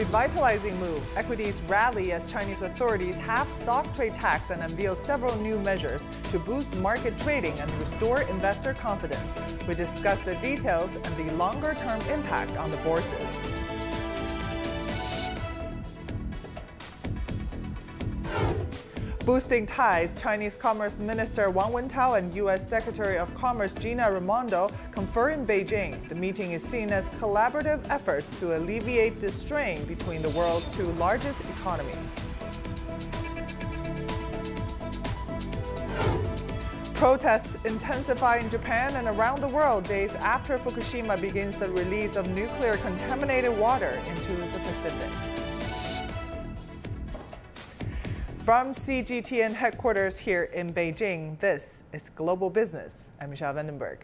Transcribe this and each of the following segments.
Revitalizing move. Equities rally as Chinese authorities have stock trade tax and unveil several new measures to boost market trading and restore investor confidence. We discuss the details and the longer term impact on the bourses. Boosting ties, Chinese Commerce Minister Wang Wentao and U.S. Secretary of Commerce Gina Raimondo confer in Beijing. The meeting is seen as collaborative efforts to alleviate the strain between the world's two largest economies. Protests intensify in Japan and around the world days after Fukushima begins the release of nuclear contaminated water into the Pacific. From CGTN headquarters here in Beijing, this is Global Business. I'm Michelle Vandenberg.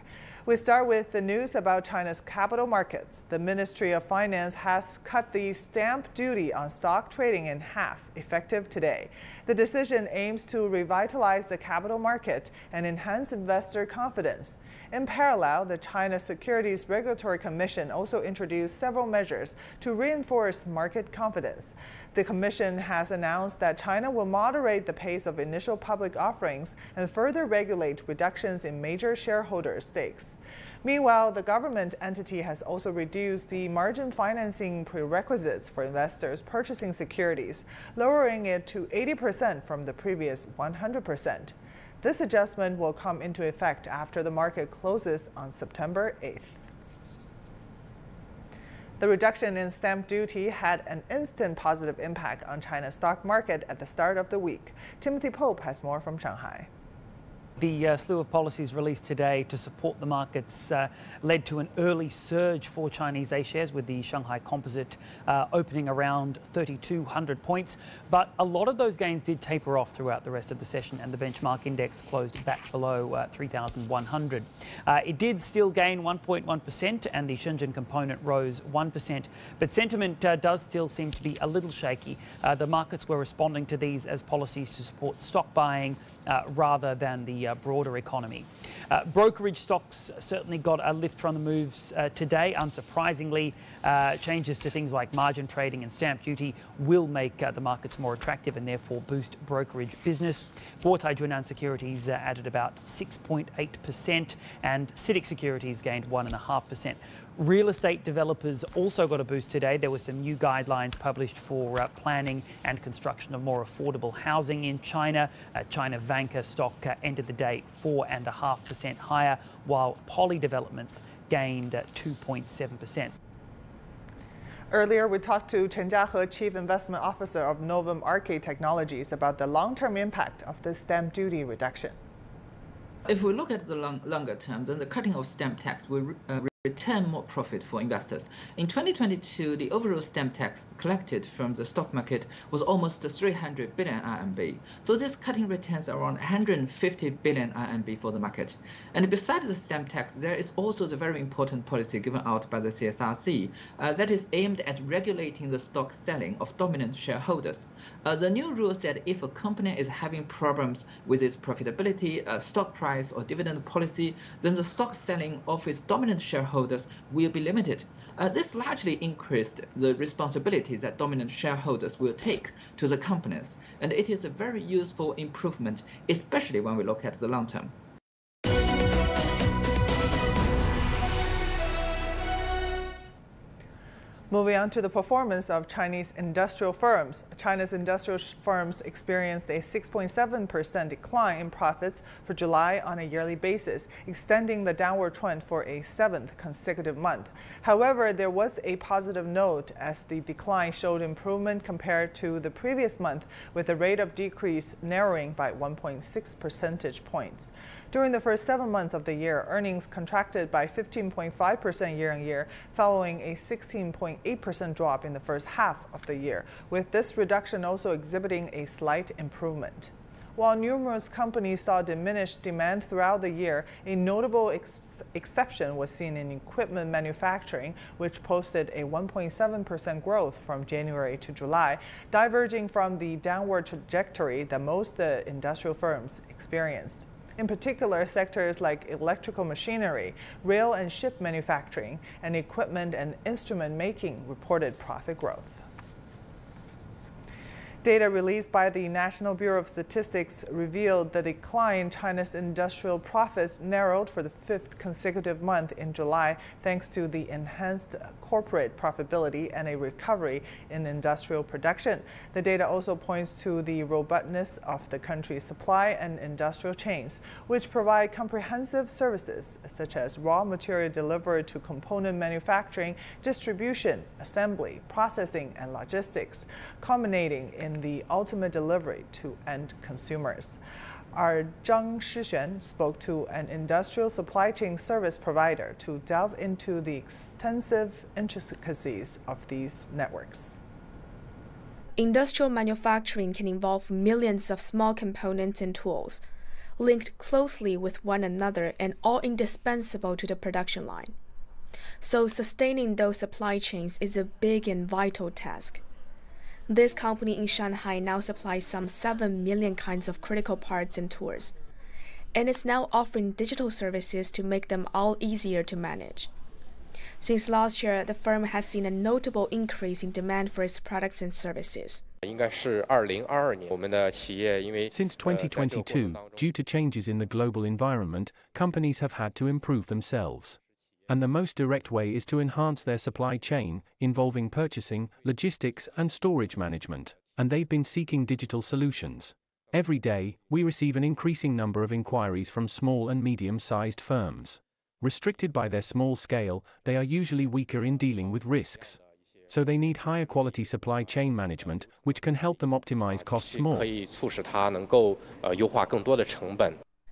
We start with the news about China's capital markets. The Ministry of Finance has cut the stamp duty on stock trading in half, effective today. The decision aims to revitalize the capital market and enhance investor confidence. In parallel, the China Securities Regulatory Commission also introduced several measures to reinforce market confidence. The Commission has announced that China will moderate the pace of initial public offerings and further regulate reductions in major shareholder stakes. Meanwhile, the government entity has also reduced the margin financing prerequisites for investors purchasing securities, lowering it to 80% from the previous 100%. This adjustment will come into effect after the market closes on September 8th. The reduction in stamp duty had an instant positive impact on China's stock market at the start of the week. Timothy Pope has more from Shanghai. The uh, slew of policies released today to support the markets uh, led to an early surge for Chinese A shares, with the Shanghai Composite uh, opening around 3,200 points. But a lot of those gains did taper off throughout the rest of the session, and the benchmark index closed back below uh, 3,100. Uh, it did still gain 1.1%, and the Shenzhen component rose 1%. But sentiment uh, does still seem to be a little shaky. the markets were responding to these as policies to support stock buying rather than the uh, broader economy. Uh, brokerage stocks certainly got a lift from the moves uh, today. Unsurprisingly, changes to things like margin trading and stamp duty will make the markets more attractive and therefore boost brokerage business. Guotai Junan Securities added about 6.8% and CITIC Securities gained 1.5%. Real estate developers also got a boost today. There were some new guidelines published for uh, planning and construction of more affordable housing in China. Uh, China Vanke stock uh, ended the day 4.5% higher, while Poly Developments gained 2.7%. Earlier, we talked to Chen Jiahe, Chief Investment Officer of Novum Arcade Technologies, about the long-term impact of the stamp duty reduction. If we look at the long, longer term, then the cutting of stamp tax will uh, return more profit for investors. In 2022, the overall stamp tax collected from the stock market was almost 300 billion RMB. So this cutting returns around 150 billion RMB for the market. And besides the stamp tax, there is also the very important policy given out by the CSRC uh, that is aimed at regulating the stock selling of dominant shareholders. Uh, the new rule said if a company is having problems with its profitability, uh, stock price, or dividend policy, then the stock selling of its dominant shareholders will be limited. Uh, this largely increased the responsibility that dominant shareholders will take to the companies, and it is a very useful improvement, especially when we look at the long term. Moving on to the performance of Chinese industrial firms. China's industrial firms experienced a 6.7% decline in profits for July on a yearly basis, extending the downward trend for a seventh consecutive month. However, there was a positive note as the decline showed improvement compared to the previous month, with the rate of decrease narrowing by 1.6 percentage points. During the first seven months of the year, earnings contracted by 15.5% year on year, following a 16.8% drop in the first half of the year, with this reduction also exhibiting a slight improvement. While numerous companies saw diminished demand throughout the year, a notable ex exception was seen in equipment manufacturing, which posted a 1.7% growth from January to July, diverging from the downward trajectory that most the industrial firms experienced. In particular, sectors like electrical machinery, rail and ship manufacturing, and equipment and instrument making reported profit growth. Data released by the National Bureau of Statistics revealed the decline in China's industrial profits narrowed for the fifth consecutive month in July, thanks to the enhanced corporate profitability and a recovery in industrial production. The data also points to the robustness of the country's supply and industrial chains, which provide comprehensive services such as raw material delivery to component manufacturing, distribution, assembly, processing, and logistics, culminating in the ultimate delivery to end consumers. Our Zhang Shixuan spoke to an industrial supply chain service provider to delve into the extensive intricacies of these networks. Industrial manufacturing can involve millions of small components and tools, linked closely with one another and all indispensable to the production line. So, sustaining those supply chains is a big and vital task. This company in Shanghai now supplies some 7 million kinds of critical parts and tools, and is now offering digital services to make them all easier to manage. Since last year, the firm has seen a notable increase in demand for its products and services. Since 2022, due to changes in the global environment, companies have had to improve themselves. And the most direct way is to enhance their supply chain, involving purchasing, logistics, and storage management. And they've been seeking digital solutions. Every day, we receive an increasing number of inquiries from small and medium sized firms. Restricted by their small scale, they are usually weaker in dealing with risks. So they need higher quality supply chain management, which can help them optimize costs more.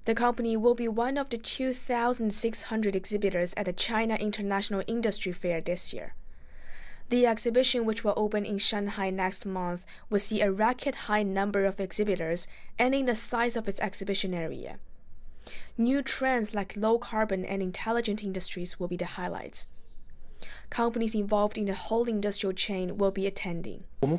The company will be one of the 2,600 exhibitors at the China International Industry Fair this year. The exhibition, which will open in Shanghai next month, will see a record high number of exhibitors and in the size of its exhibition area. New trends like low carbon and intelligent industries will be the highlights. Companies involved in the whole industrial chain will be attending. The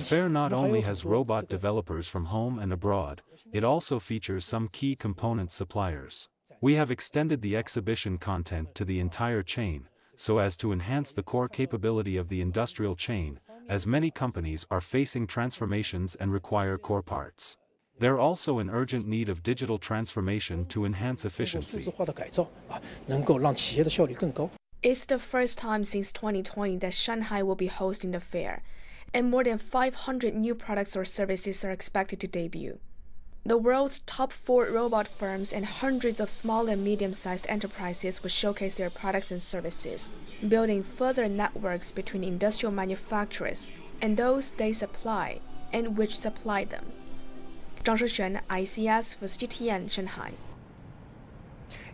fair not only has robot developers from home and abroad, it also features some key component suppliers. We have extended the exhibition content to the entire chain, so as to enhance the core capability of the industrial chain, as many companies are facing transformations and require core parts. There are also an urgent need of digital transformation to enhance efficiency. It's the first time since 2020 that Shanghai will be hosting the fair, and more than 500 new products or services are expected to debut. The world's top four robot firms and hundreds of small and medium sized enterprises will showcase their products and services, building further networks between industrial manufacturers and those they supply and which supply them. Zhang Shixuan, ICS for CGTN Shanghai.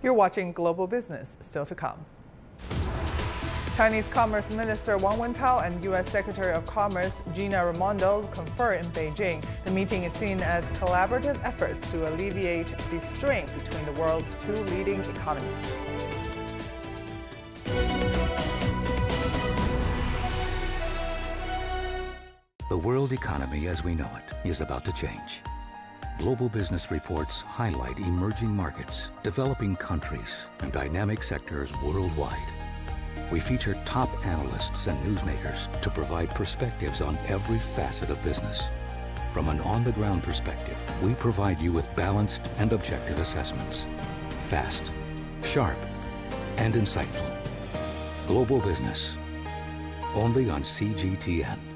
You're watching Global Business, still to come. Chinese Commerce Minister Wang Wentao and U.S. Secretary of Commerce Gina Raimondo confer in Beijing. The meeting is seen as collaborative efforts to alleviate the strain between the world's two leading economies. The world economy as we know it is about to change. Global business reports highlight emerging markets, developing countries, and dynamic sectors worldwide. We feature top analysts and newsmakers to provide perspectives on every facet of business. From an on-the-ground perspective, we provide you with balanced and objective assessments. Fast, sharp, and insightful. Global Business. Only on CGTN.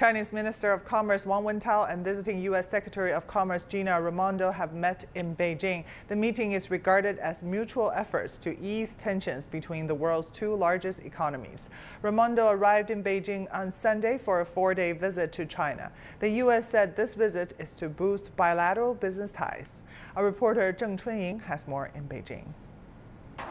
Chinese Minister of Commerce Wang Wentao and visiting U.S. Secretary of Commerce Gina Raimondo have met in Beijing. The meeting is regarded as mutual efforts to ease tensions between the world's two largest economies. Raimondo arrived in Beijing on Sunday for a four-day visit to China. The U.S. said this visit is to boost bilateral business ties. Our reporter Zheng Chunying has more in Beijing.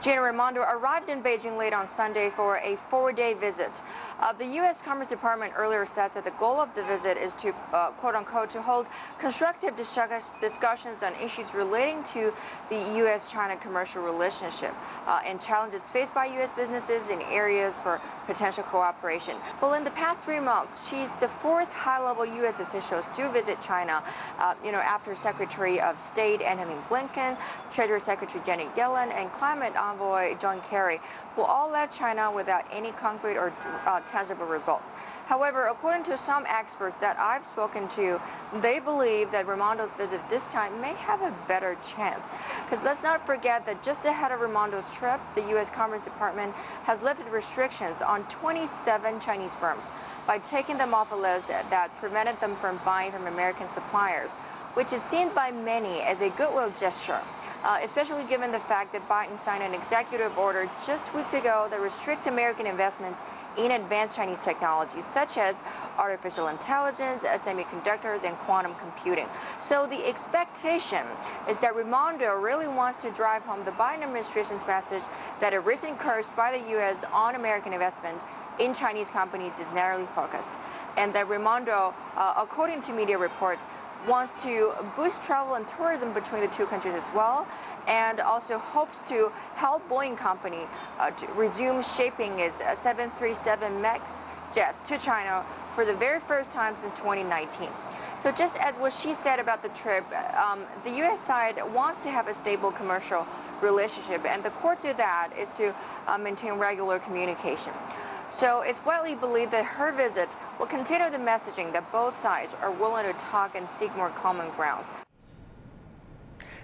Gina Raimondo arrived in Beijing late on Sunday for a four-day visit. Uh, the U.S. Commerce Department earlier said that the goal of the visit is to, uh, quote-unquote, to hold constructive discussions on issues relating to the U.S.-China commercial relationship uh, and challenges faced by U.S. businesses in areas for potential cooperation. Well, in the past three months, she's the fourth high-level U.S. official to visit China, uh, you know, after Secretary of State Antony Blinken, Treasury Secretary Janet Yellen, and climate envoy John Kerry, who all left China without any concrete or uh, tangible results. However, according to some experts that I've spoken to, they believe that Raimondo's visit this time may have a better chance. Because let's not forget that just ahead of Raimondo's trip, the U.S. Commerce Department has lifted restrictions on 27 Chinese firms by taking them off a list that prevented them from buying from American suppliers, which is seen by many as a goodwill gesture uh, especially given the fact that Biden signed an executive order just weeks ago that restricts American investment in advanced Chinese technologies such as artificial intelligence, semiconductors, and quantum computing. So the expectation is that Raimondo really wants to drive home the Biden administration's message that a recent curse by the U.S. on American investment in Chinese companies is narrowly focused, and that Raimondo, uh, according to media reports, wants to boost travel and tourism between the two countries as well, and also hopes to help Boeing Company uh, to resume shaping its 737 MAX jets to China for the very first time since 2019. So just as what she said about the trip, um, the U.S. side wants to have a stable commercial relationship, and the core to that is to uh, maintain regular communication. So it's widely believed that her visit will continue the messaging that both sides are willing to talk and seek more common grounds.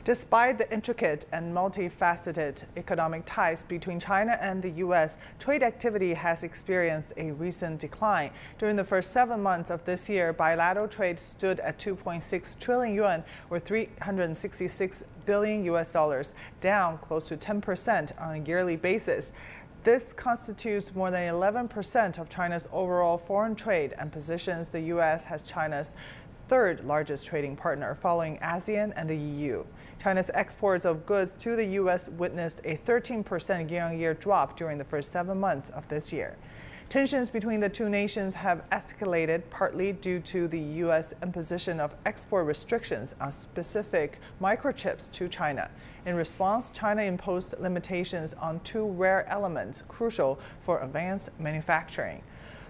Despite the intricate and multifaceted economic ties between China and the U.S., trade activity has experienced a recent decline. During the first seven months of this year, bilateral trade stood at 2.6 trillion yuan, or 366 billion U.S. dollars, down close to 10 percent on a yearly basis. This constitutes more than 11% of China's overall foreign trade and positions the U.S. as China's third largest trading partner following ASEAN and the EU. China's exports of goods to the U.S. witnessed a 13% year on year drop during the first seven months of this year. Tensions between the two nations have escalated partly due to the U.S. imposition of export restrictions on specific microchips to China. In response, China imposed limitations on two rare elements crucial for advanced manufacturing.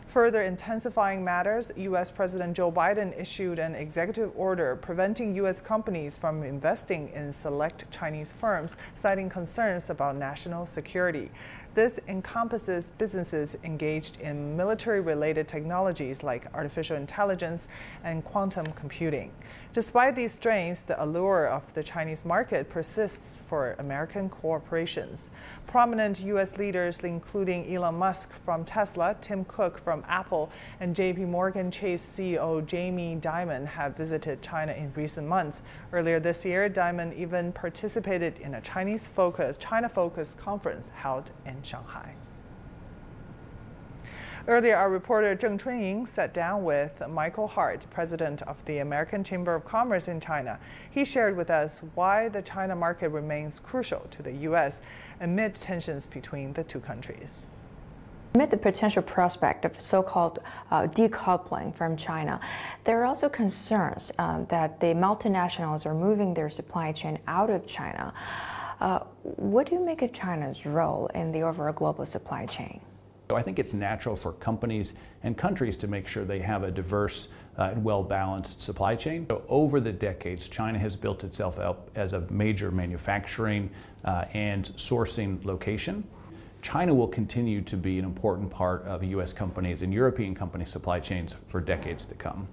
Further intensifying matters, U.S. President Joe Biden issued an executive order preventing U.S. companies from investing in select Chinese firms, citing concerns about national security. This encompasses businesses engaged in military related technologies like artificial intelligence and quantum computing. Despite these strains, the allure of the Chinese market persists for American corporations. Prominent U.S. leaders, including Elon Musk from Tesla, Tim Cook from Apple, and JP Morgan Chase CEO Jamie Dimon, have visited China in recent months. Earlier this year, Dimon even participated in a Chinese-focused, China-focused conference held in Shanghai. Earlier, our reporter Zheng Chunying sat down with Michael Hart, president of the American Chamber of Commerce in China. He shared with us why the China market remains crucial to the U.S. amid tensions between the two countries. Amid the potential prospect of so-called uh, decoupling from China, there are also concerns um, that the multinationals are moving their supply chain out of China. Uh, what do you make of China's role in the overall global supply chain? So I think it's natural for companies and countries to make sure they have a diverse uh, and well-balanced supply chain. So over the decades, China has built itself up as a major manufacturing uh, and sourcing location. China will continue to be an important part of U.S. companies and European company supply chains for decades to come.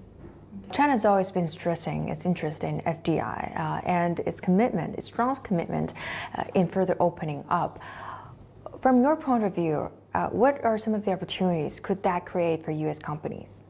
China has always been stressing its interest in FDI uh, and its commitment, its strong commitment uh, in further opening up. From your point of view, uh, what are some of the opportunities could that create for U.S. companies?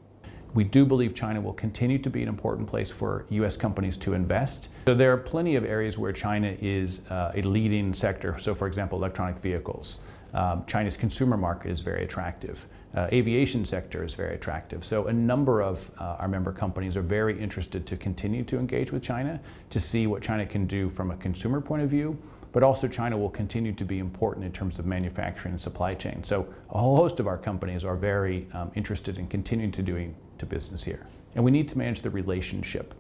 We do believe China will continue to be an important place for U.S. companies to invest. So there are plenty of areas where China is uh, a leading sector. So, for example, electronic vehicles. Um, China's consumer market is very attractive. Uh, aviation sector is very attractive. So a number of uh, our member companies are very interested to continue to engage with China to see what China can do from a consumer point of view, but also China will continue to be important in terms of manufacturing and supply chain. So a whole host of our companies are very um, interested in continuing to doing to business here. And we need to manage the relationship.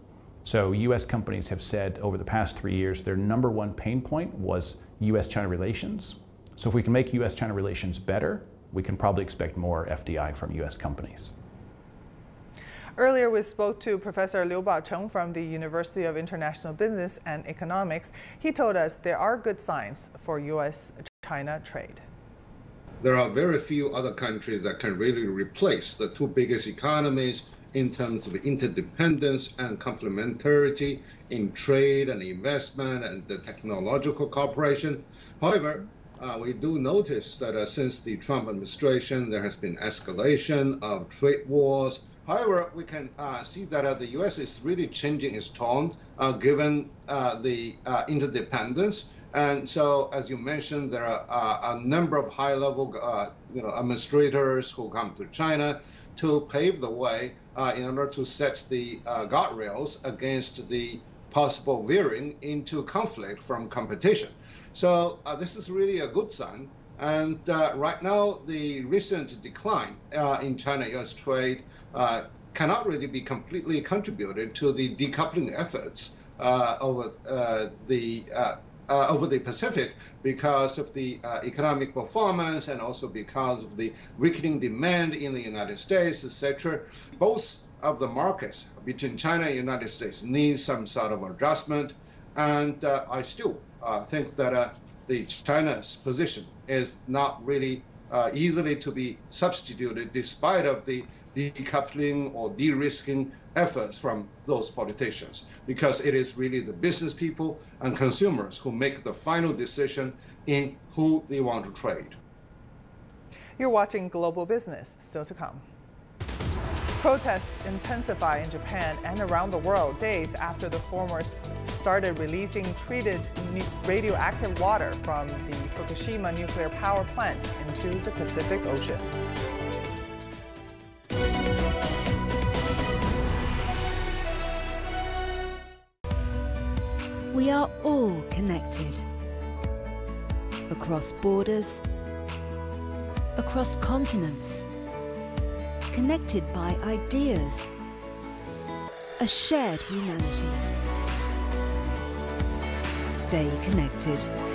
So US companies have said over the past three years their number one pain point was US-China relations. So if we can make US-China relations better, we can probably expect more FDI from US companies. Earlier, we spoke to Professor Liu Baocheng from the University of International Business and Economics. He told us there are good signs for U.S.-China trade. There are very few other countries that can really replace the two biggest economies in terms of interdependence and complementarity in trade and investment and the technological cooperation. However, uh, we do notice that uh, since the Trump administration, there has been escalation of trade wars, However, we can uh, see that uh, the U.S. is really changing its tone uh, given uh, the interdependence. And so, as you mentioned, there are a number of high-level, you know, administrators who come to China to pave the way in order to set the guardrails against the possible veering into conflict from competition. So this is really a good sign. And right now, the recent decline in China-U.S. trade uh, cannot really be completely contributed to the decoupling efforts uh, over uh, the uh, uh, over the Pacific because of the economic performance and also because of the weakening demand in the United States, etc. Both of the markets between China and United States need some sort of adjustment, and uh, I still uh, think that uh, the China's position is not really easily to be substituted, despite of the decoupling or de-risking efforts from those politicians because it is really the business people and consumers who make the final decision in who they want to trade. You're watching Global Business, still to come. Protests intensify in Japan and around the world days after the former started releasing treated radioactive water from the Fukushima nuclear power plant into the Pacific Ocean. We are all connected. Across borders, across continents, connected by ideas, a shared humanity. Stay connected.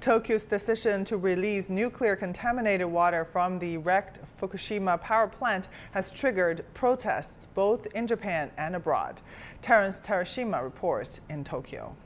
Tokyo's decision to release nuclear contaminated water from the wrecked Fukushima power plant has triggered protests both in Japan and abroad. Terence Terashima reports in Tokyo.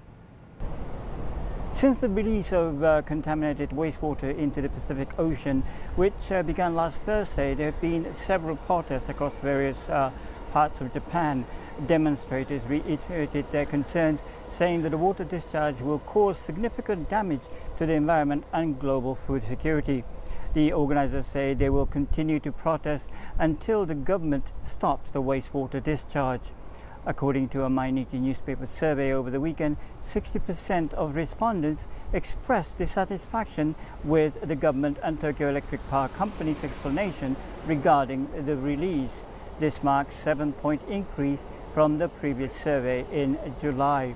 Since the release of uh, contaminated wastewater into the Pacific Ocean, which uh, began last Thursday, there have been several protests across various uh, parts of Japan. Demonstrators reiterated their concerns, saying that the water discharge will cause significant damage to the environment and global food security. The organizers say they will continue to protest until the government stops the wastewater discharge. According to a Mainichi newspaper survey over the weekend, 60% of respondents expressed dissatisfaction with the government and Tokyo Electric Power Company's explanation regarding the release. This marks a seven-point increase from the previous survey in July.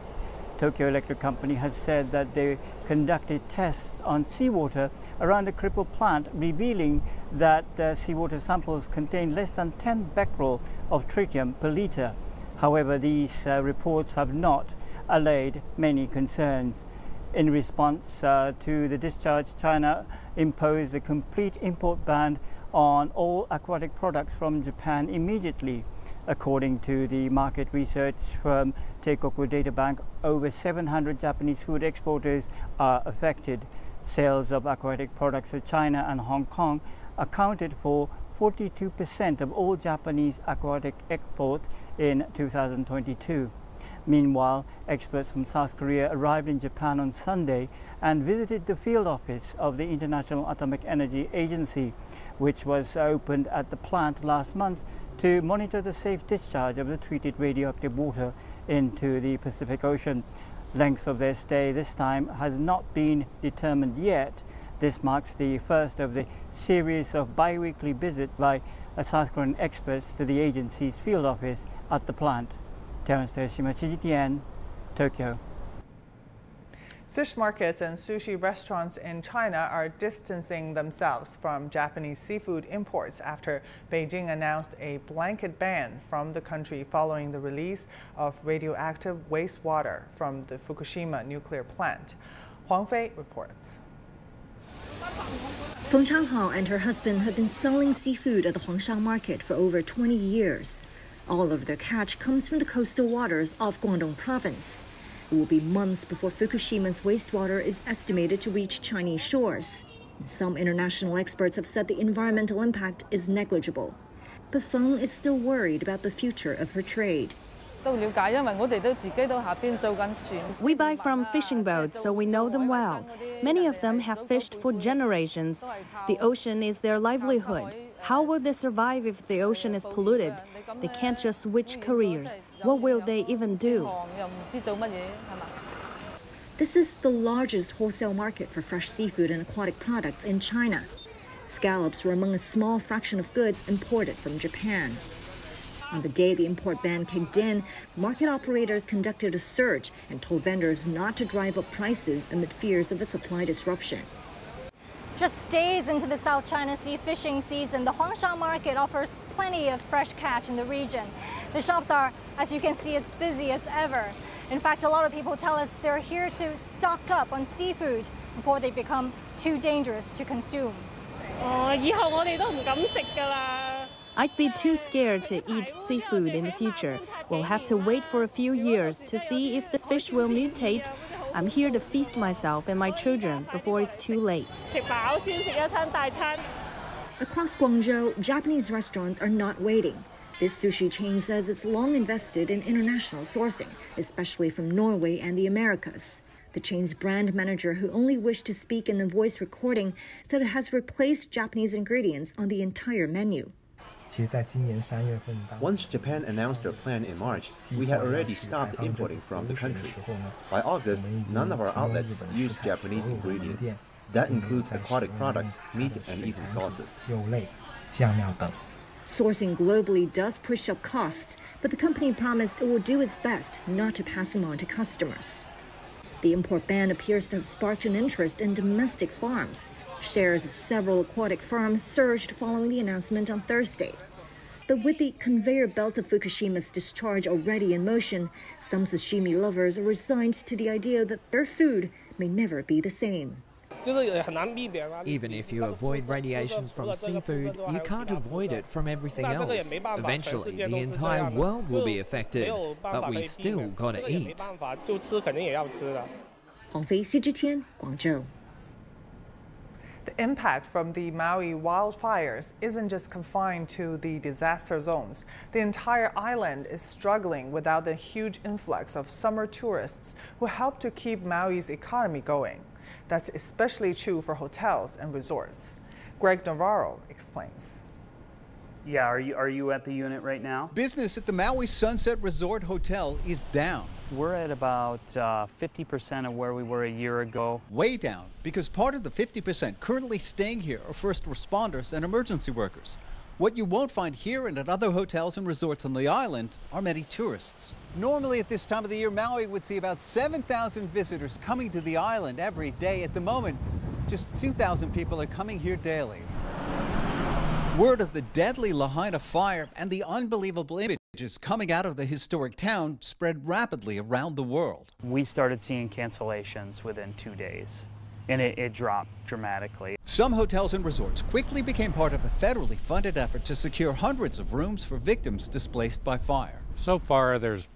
Tokyo Electric Company has said that they conducted tests on seawater around the crippled plant, revealing that uh, seawater samples contain less than 10 becquerel of tritium per litre. However, these uh, reports have not allayed many concerns. In response uh, to the discharge, China imposed a complete import ban on all aquatic products from Japan immediately. According to the market research firm Teikoku Data Bank, over 700 Japanese food exporters are affected. Sales of aquatic products to China and Hong Kong accounted for 42% of all Japanese aquatic exports in 2022. Meanwhile, experts from South Korea arrived in Japan on Sunday and visited the field office of the International Atomic Energy Agency, which was opened at the plant last month to monitor the safe discharge of the treated radioactive water into the Pacific Ocean. Length of their stay this time has not been determined yet, This marks the first of the series of bi-weekly visits by South Korean experts to the agency's field office at the plant. Terence Hiroshima, CGTN, Tokyo. Fish markets and sushi restaurants in China are distancing themselves from Japanese seafood imports after Beijing announced a blanket ban from the country following the release of radioactive wastewater from the Fukushima nuclear plant. Huang Fei reports. Feng Changhao and her husband have been selling seafood at the Huangsha market for over 20 years. All of their catch comes from the coastal waters of Guangdong province. It will be months before Fukushima's wastewater is estimated to reach Chinese shores. Some international experts have said the environmental impact is negligible. But Feng is still worried about the future of her trade. We buy from fishing boats, so we know them well. Many of them have fished for generations. The ocean is their livelihood. How will they survive if the ocean is polluted? They can't just switch careers. What will they even do? This is the largest wholesale market for fresh seafood and aquatic products in China. Scallops were among a small fraction of goods imported from Japan. On the day the import ban kicked in, market operators conducted a search and told vendors not to drive up prices amid fears of a supply disruption. Just days into the South China Sea fishing season, the Huangsha market offers plenty of fresh catch in the region. The shops are, as you can see, as busy as ever. In fact, a lot of people tell us they're here to stock up on seafood before they become too dangerous to consume. I'd be too scared to eat seafood in the future. We'll have to wait for a few years to see if the fish will mutate. I'm here to feast myself and my children before it's too late. Across Guangzhou, Japanese restaurants are not waiting. This sushi chain says it's long invested in international sourcing, especially from Norway and the Americas. The chain's brand manager, who only wished to speak in the voice recording, said it has replaced Japanese ingredients on the entire menu. Once Japan announced their plan in March, we had already stopped importing from the country. By August, none of our outlets used Japanese ingredients. That includes aquatic products, meat, and even sauces. Sourcing globally does push up costs, but the company promised it will do its best not to pass them on to customers. The import ban appears to have sparked an interest in domestic farms. Shares of several aquatic farms surged following the announcement on Thursday. But with the conveyor belt of Fukushima's discharge already in motion, some sashimi lovers are resigned to the idea that their food may never be the same. Even if you avoid radiations from seafood, you can't avoid it from everything else. Eventually, the entire world will be affected, but we still gotta eat. Huang Fei, CGTN, Guangzhou. The impact from the Maui wildfires isn't just confined to the disaster zones. The entire island is struggling without the huge influx of summer tourists who help to keep Maui's economy going. That's especially true for hotels and resorts. Greg Navarro explains. Yeah, are you, are you at the unit right now? Business at the Maui Sunset Resort Hotel is down. We're at about 50% uh, of where we were a year ago. Way down, because part of the 50% currently staying here are first responders and emergency workers. What you won't find here and at other hotels and resorts on the island are many tourists. Normally at this time of the year, Maui would see about 7,000 visitors coming to the island every day. At the moment, just 2,000 people are coming here daily. Word of the deadly Lahaina fire and the unbelievable images coming out of the historic town spread rapidly around the world. We started seeing cancellations within two days, and it, it dropped dramatically. Some hotels and resorts quickly became part of a federally funded effort to secure hundreds of rooms for victims displaced by fire. So far, there's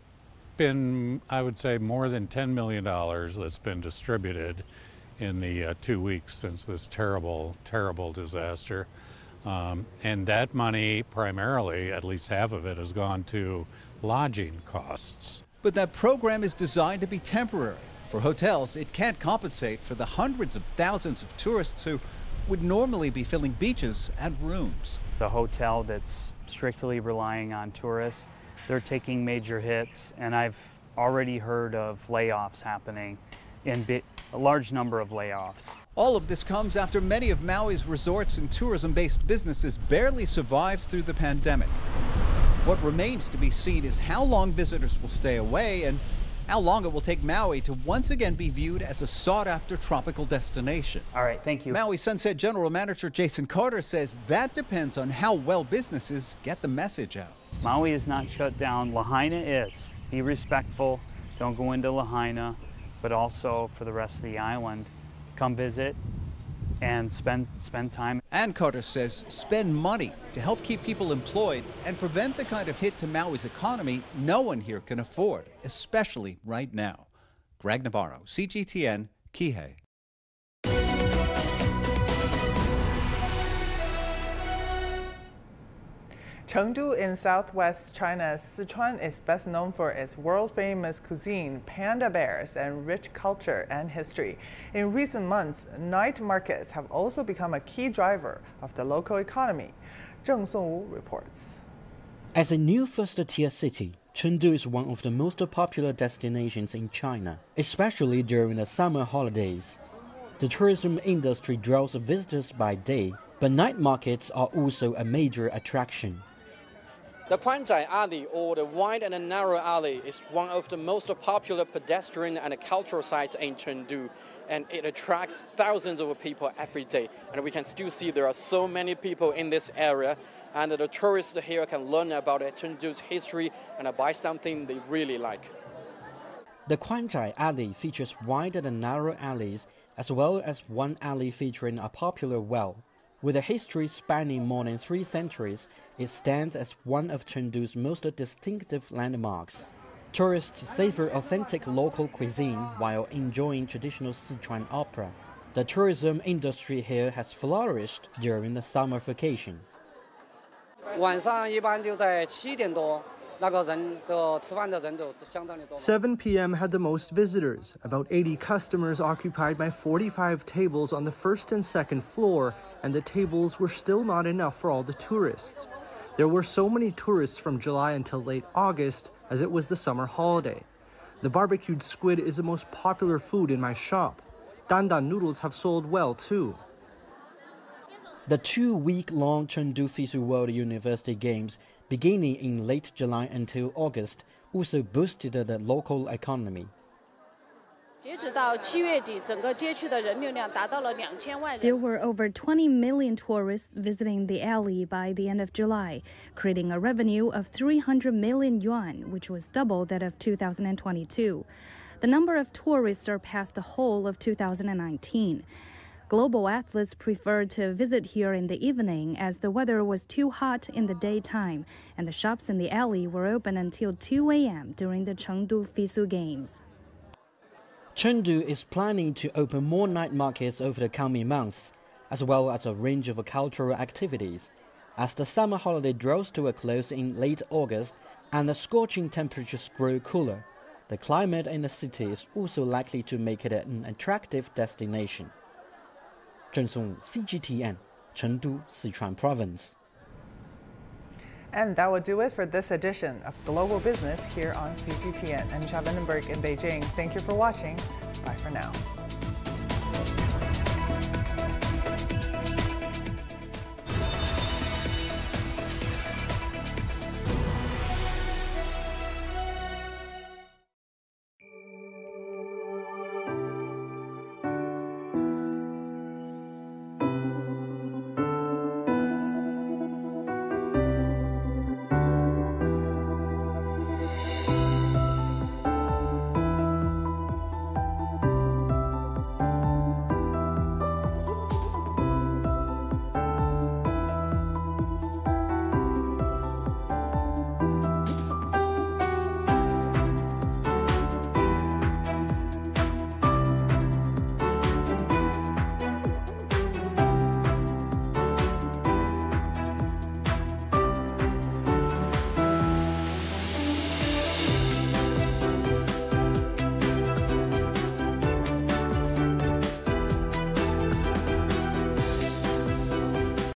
been, I would say, more than $10 million that's been distributed in the uh, two weeks since this terrible, terrible disaster. Um, and that money, primarily, at least half of it, has gone to lodging costs. But that program is designed to be temporary. For hotels, it can't compensate for the hundreds of thousands of tourists who would normally be filling beaches and rooms. The hotel that's strictly relying on tourists, they're taking major hits, and I've already heard of layoffs happening and a large number of layoffs. All of this comes after many of Maui's resorts and tourism-based businesses barely survived through the pandemic. What remains to be seen is how long visitors will stay away and how long it will take Maui to once again be viewed as a sought-after tropical destination. All right, thank you. Maui Sunset General Manager Jason Carter says that depends on how well businesses get the message out. Maui is not shut down. Lahaina is. Be respectful. Don't go into Lahaina, but also for the rest of the island, come visit and spend spend time. And Carter says spend money to help keep people employed and prevent the kind of hit to Maui's economy no one here can afford, especially right now. Greg Navarro, CGTN, Kihei. Chengdu in southwest China's Sichuan is best known for its world-famous cuisine, panda bears, and rich culture and history. In recent months, night markets have also become a key driver of the local economy. Zheng Songwu reports. As a new first-tier city, Chengdu is one of the most popular destinations in China, especially during the summer holidays. The tourism industry draws visitors by day, but night markets are also a major attraction. The Kuanzhai Alley, or the wide and narrow alley, is one of the most popular pedestrian and cultural sites in Chengdu, and it attracts thousands of people every day. And we can still see there are so many people in this area, and the tourists here can learn about Chengdu's history and buy something they really like. The Kuanzhai Alley features wide and narrow alleys, as well as one alley featuring a popular well. With a history spanning more than three centuries, it stands as one of Chengdu's most distinctive landmarks. Tourists savor authentic local cuisine while enjoying traditional Sichuan opera. The tourism industry here has flourished during the summer vacation. 7 p.m. had the most visitors. About 80 customers occupied my 45 tables on the first and second floor, and the tables were still not enough for all the tourists. There were so many tourists from July until late August, as it was the summer holiday. The barbecued squid is the most popular food in my shop. Dandan noodles have sold well too. The two week long Chengdu Fisu World University Games, beginning in late July until August, also boosted the local economy. There were over 20 million tourists visiting the alley by the end of July, creating a revenue of 300 million yuan, which was double that of 2022. The number of tourists surpassed the whole of 2019. Global athletes preferred to visit here in the evening as the weather was too hot in the daytime, and the shops in the alley were open until 2 a.m. during the Chengdu Fisu Games. Chengdu is planning to open more night markets over the coming months, as well as a range of cultural activities. As the summer holiday draws to a close in late August and the scorching temperatures grow cooler, the climate in the city is also likely to make it an attractive destination. 郑松 CGTN, Chengdu, Sichuan Province. And that will do it for this edition of Global Business here on CGTN. I'm Vandenberg in Beijing. Thank you for watching. Bye for now.